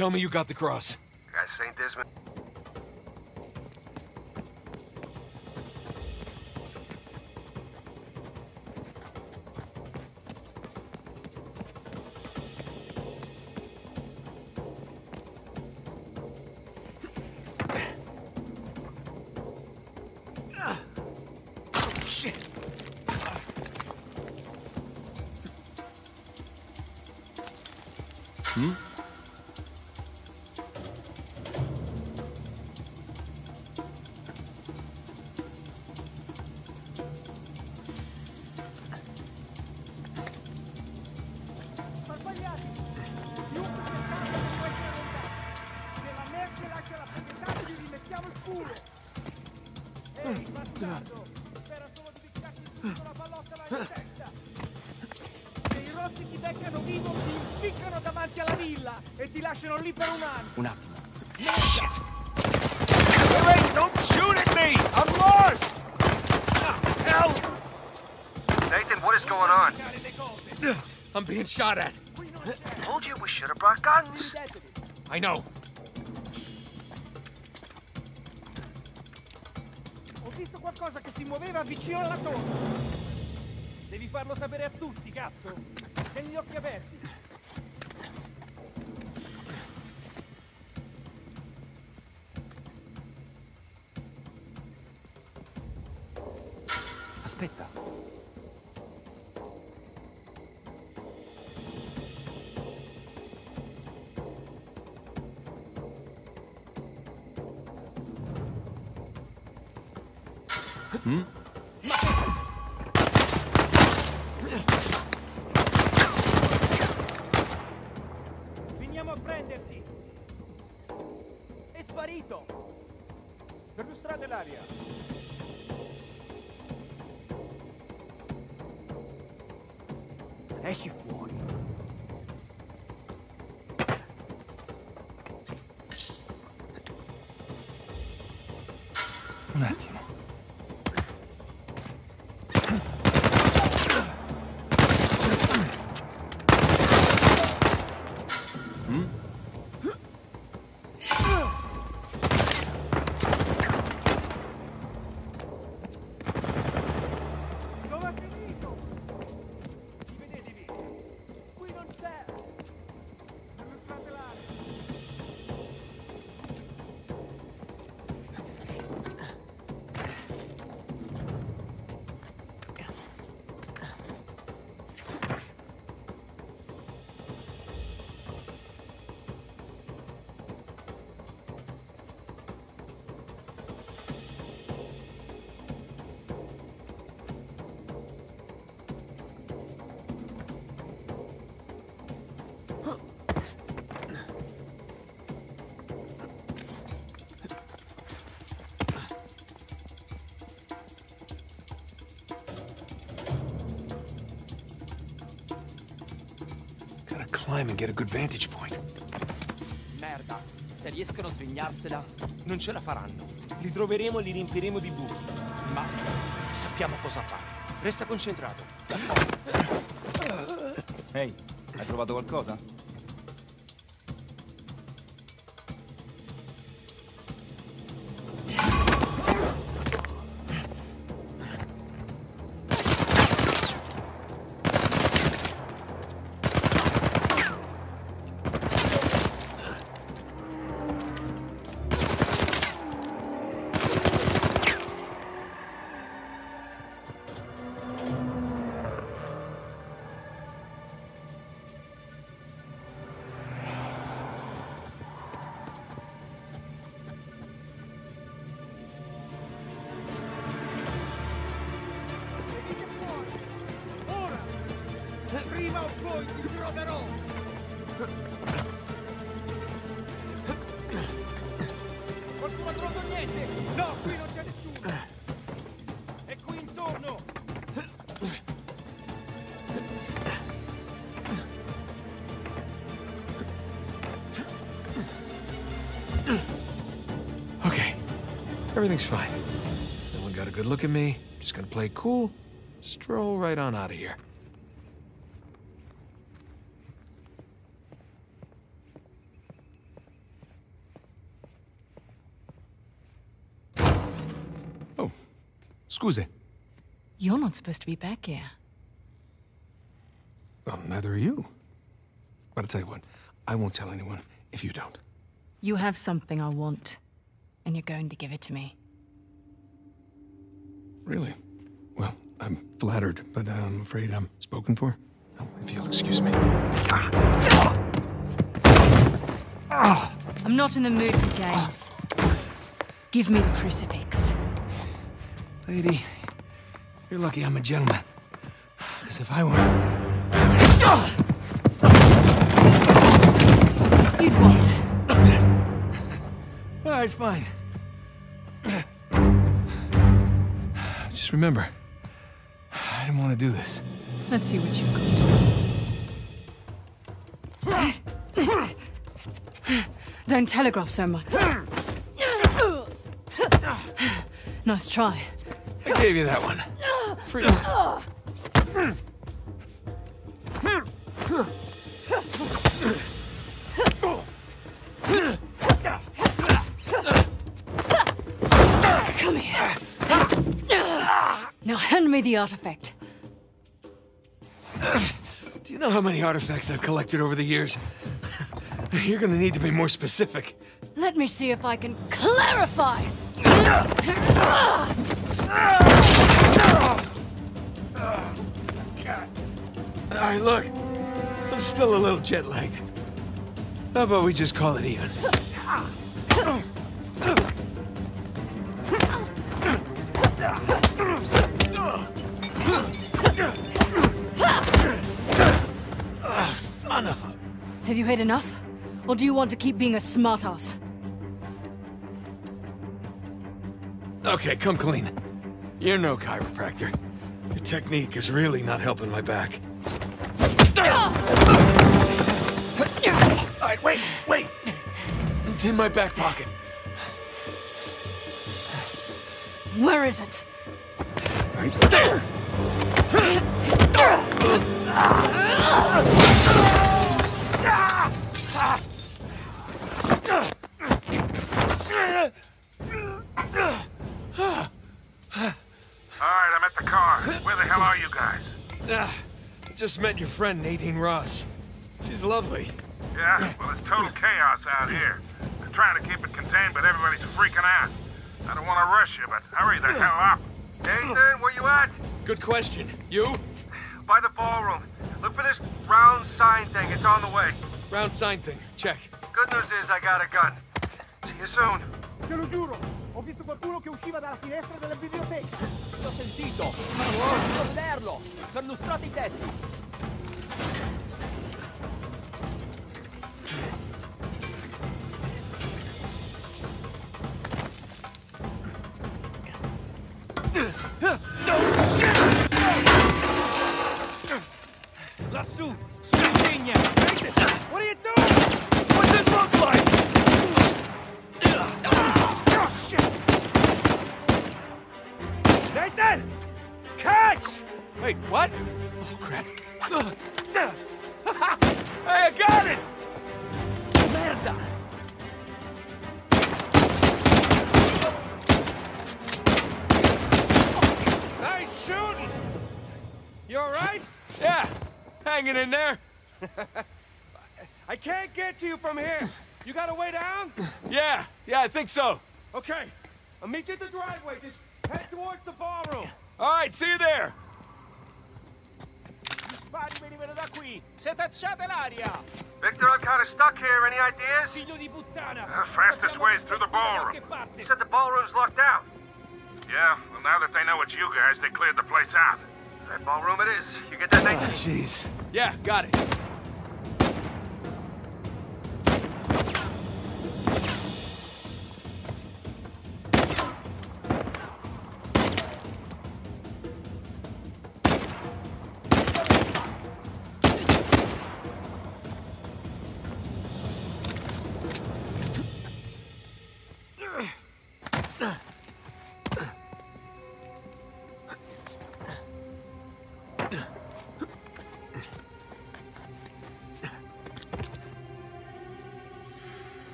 Tell me you got the cross. Got St. Dismas. Shit! Beccano vivo, ti impiccano davanti alla villa e ti lasciano lì per un anno! Un attimo. Wait, don't shoot at me! I'm lost! Help! Nathan, what is going on? I'm being shot at. Told you we should have brought guns. I know. Ho visto qualcosa che si muoveva vicino alla torre! Devi farlo sapere a tutti, cazzo! Tieni gli occhi aperti! Aspetta. Finiamo Una tiene. Climb and get a good vantage point. Merda, se riescono a svignarsela, non ce la faranno. Li troveremo e li riempiremo di buchi. Ma sappiamo cosa fare. Resta concentrato. Ehi, hai trovato qualcosa? Qualcuno ha trovato niente? No, qui non c'è nessuno! È qui intorno! Okay. Everything's fine. No one got a good look at me. Just gonna play cool. Stroll right on out of here. Scuse. You're not supposed to be back here. Well, neither are you. But I'll tell you what, I won't tell anyone if you don't. You have something I want, and you're going to give it to me. Really? Well, I'm flattered, but I'm afraid I'm spoken for. Oh, if you'll excuse me. I'm not in the mood for games. Give me the crucifix. Lady, you're lucky I'm a gentleman. Because if I were... You'd what? All right, fine. Just remember, I didn't want to do this. Let's see what you've got. Don't telegraph so much. Nice try. I gave you that one. Free. Come here. Now hand me the artifact. Do you know how many artifacts I've collected over the years? You're gonna need to be more specific. Let me see if I can clarify. All right, look. I'm still a little jet lagged. How about we just call it even? Oh, son of a... Have you had enough? Or do you want to keep being a smartass? Okay, come clean. You're no chiropractor. Your technique is really not helping my back. All right, wait, wait. It's in my back pocket. Where is it? Right there. Just met your friend Nadine Ross. She's lovely. Yeah, well, it's total chaos out here. They're trying to keep it contained, but everybody's freaking out. I don't want to rush you, but hurry the hell up. Nathan, where you at? Good question. You? By the ballroom. Look for this round sign thing. It's on the way. Round sign thing. Check. Good news is I got a gun. See you soon. Ho visto qualcuno che usciva dalla finestra della biblioteca. L'ho sentito, ma non riesco a vederlo. Perlustrate i tetti. Lassù, sulla legna! What are you doing? Wait, what? Oh, crap. I got it! Merda! Nice shooting! You alright? Yeah, hanging in there. I can't get to you from here. You got a way down? Yeah, yeah, I think so. Okay. I'll meet you at the driveway. Just head towards the ballroom. All right, see you there. Spari venivano da qui! Se tacciate l'aria! Victor, I'm kind of stuck here. Any ideas? Figlio di puttana! The fastest way is through the ballroom. Che? You said the ballroom's locked out. Yeah, well, now that they know it's you guys, they cleared the place out. That ballroom it is. You get that, Nathan? Ah, jeez. Yeah, got it.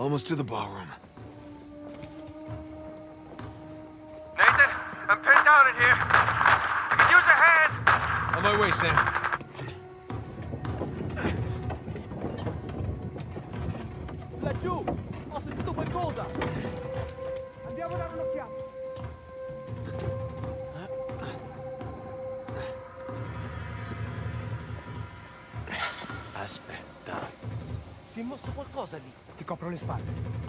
Almost to the ballroom. Nathan, I'm pinned down in here. I could use a hand. On my way, Sam. Laggiù! Ho sentito qualcosa! Andiamo a dare un'occhiata! Aspetta. Si è mosso qualcosa lì. Ti copro le spalle.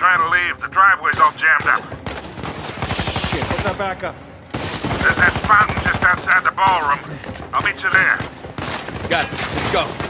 Trying to leave. The driveway's all jammed up. Shit, what's our backup? There's that fountain just outside the ballroom. I'll meet you there. Got it. Let's go.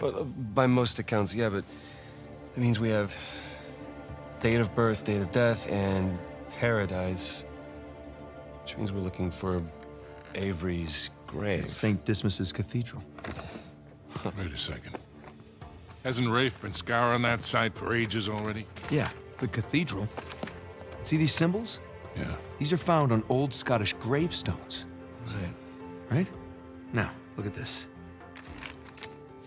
Well, uh, by most accounts, yeah, but that means we have date of birth, date of death, and paradise. Which means we're looking for Avery's grave. St. Dismas's Cathedral. Wait a second. Hasn't Rafe been scouring that site for ages already? Yeah, the cathedral. See these symbols? Yeah. These are found on old Scottish gravestones. Right. Right? Now, look at this.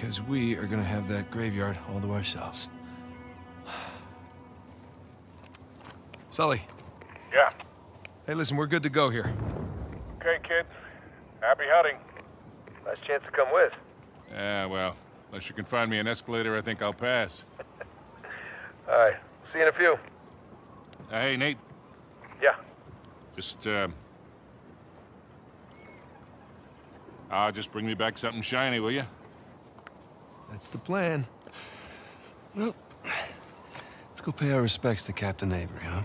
Because we are gonna have that graveyard all to ourselves. Sully, Yeah. hey, listen, we're good to go here. Okay, kid. Happy hunting. Last chance to come with. Yeah, well, unless you can find me an escalator, I think I'll pass. All right. See you in a few. Uh, hey, Nate, Yeah. just, uh... Ah, just bring me back something shiny, will you? That's the plan. Well, let's go pay our respects to Captain Avery, huh?